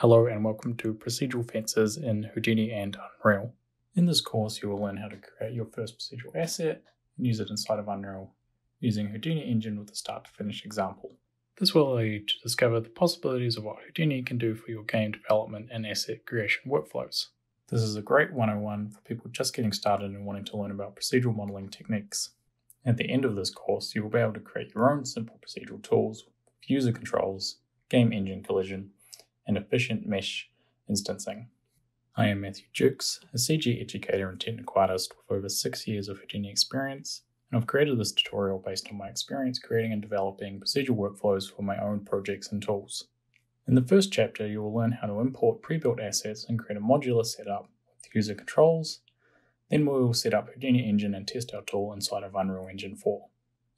Hello and welcome to Procedural Fences in Houdini and Unreal. In this course you will learn how to create your first procedural asset and use it inside of Unreal using Houdini Engine with a start to finish example. This will allow you to discover the possibilities of what Houdini can do for your game development and asset creation workflows. This is a great 101 for people just getting started and wanting to learn about procedural modeling techniques. At the end of this course, you will be able to create your own simple procedural tools with user controls, game engine collision, and efficient mesh instancing. I am Matthew Jukes, a CG educator and technical artist with over six years of Houdini experience, and I've created this tutorial based on my experience creating and developing procedural workflows for my own projects and tools. In the first chapter, you will learn how to import pre-built assets and create a modular setup with user controls. Then we will set up Houdini Engine and test our tool inside of Unreal Engine 4.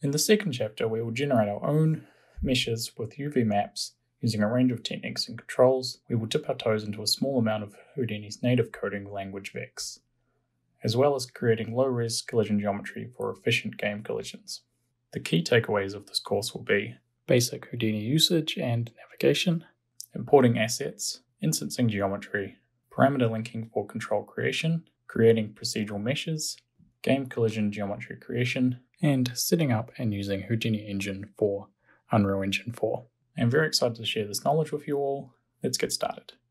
In the second chapter, we will generate our own meshes with UV maps Using a range of techniques and controls, we will dip our toes into a small amount of Houdini's native coding language Vex, as well as creating low-res collision geometry for efficient game collisions. The key takeaways of this course will be basic Houdini usage and navigation, importing assets, instancing geometry, parameter linking for control creation, creating procedural meshes, game collision geometry creation, and setting up and using Houdini Engine for Unreal Engine 4. I'm very excited to share this knowledge with you all. Let's get started.